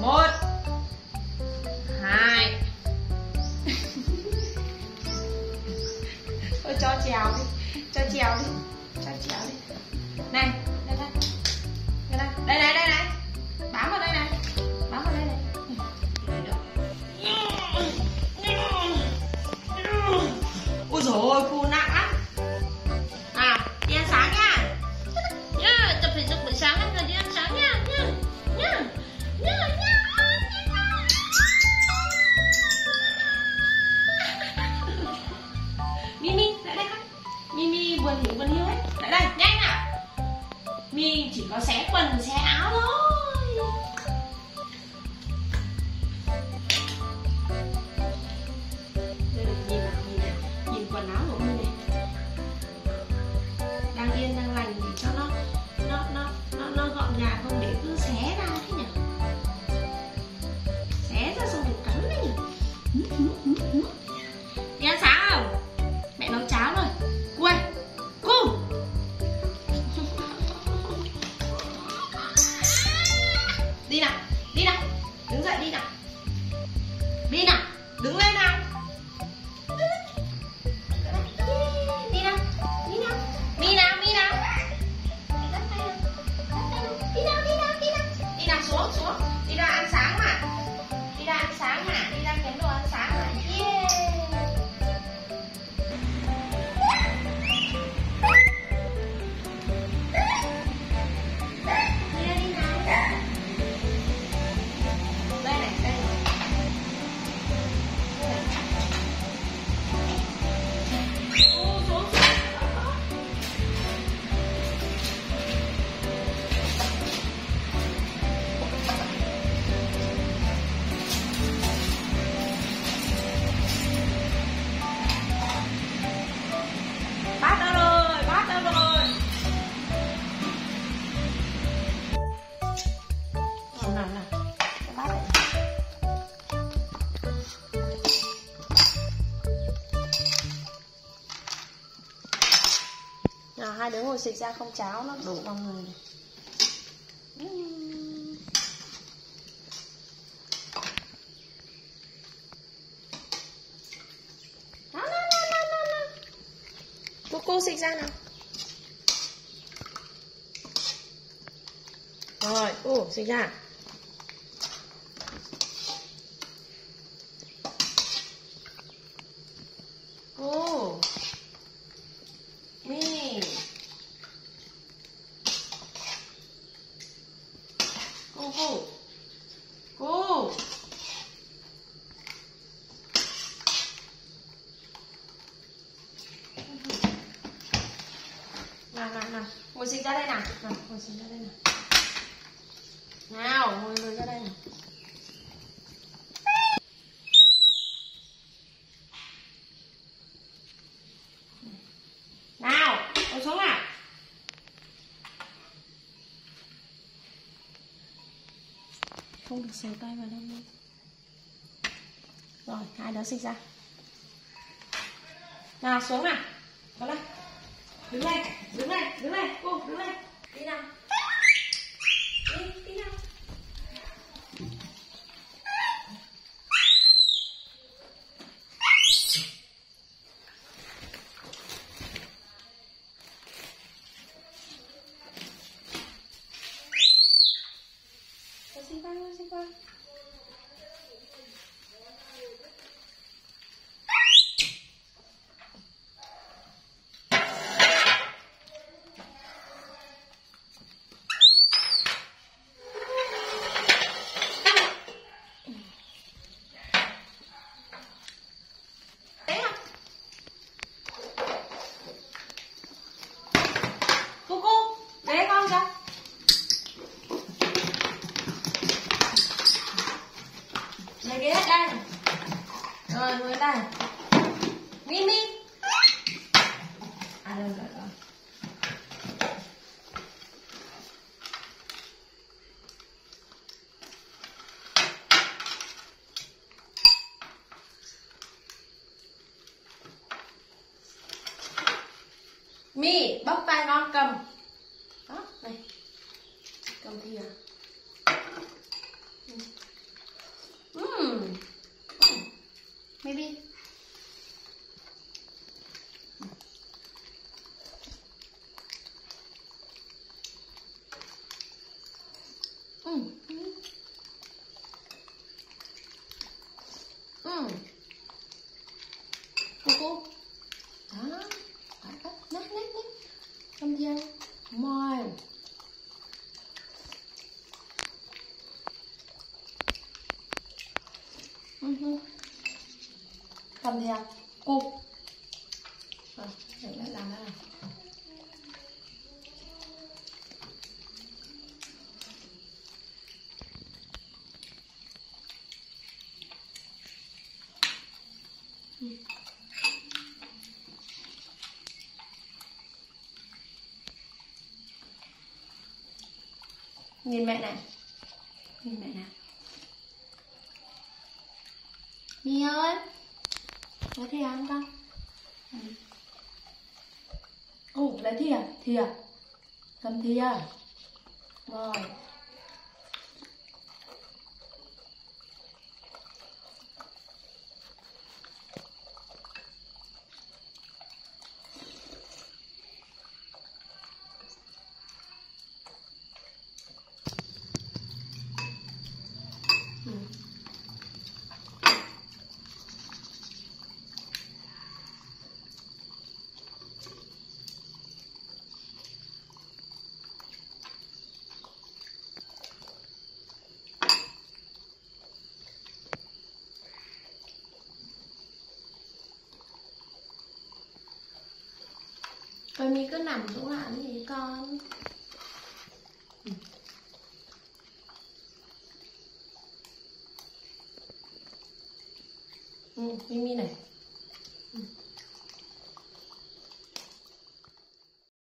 một. Hai. Thôi cho trèo đi cho trèo đi cho trèo đi. Này quần thì quần hiu hết. Lại đây nhanh nào mình chỉ có xé quần xé áo thôi. Đây được nhìn nào nhìn nào. Nhìn quần áo của mình này. Đang yên đang lành thì cho nó nó nó nó, nó gọn gàng không để cứ xé ra. 左左 hai đứa ngồi xịt ra không cháo nó đủ vào người. Này. Cô cô xịt ra nào. Rồi, cô xịt ra. Xịt ra đây nào. Nào, ngồi xin ra đây nào. Nào, ngồi ngồi ra đây nào. Nào, ngồi xuống nào. Không được sờ tay vào đâu rồi, hai đứa xịt ra. Nào, xuống nào. Có lên đứng lên 扔嘞给我扔你呢 Mimi. À rồi rồi rồi. Mi, bóc tay con cầm. Đó, này. Cầm thìa. Mmm. À? Ừ. Ừ. Maybe. Mm. Cô cô. Đó. Phải bắt. Nát nát nát. Cầm theo. mồi, Ừ. cầm cục à cô rồi để lại làm đây này Ừ nhìn mẹ này. Nhìn mẹ này Mi ơi Lấy thìa không con? Ừ. Ồ, lấy thìa à? Thìa à? Cầm thìa à? Rồi. Con mi cứ nằm xuống làm gì con ừ. Mimi này.